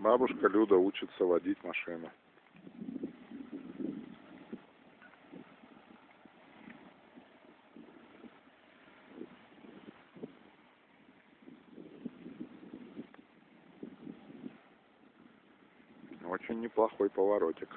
Бабушка Люда учится водить машину. Очень неплохой поворотик.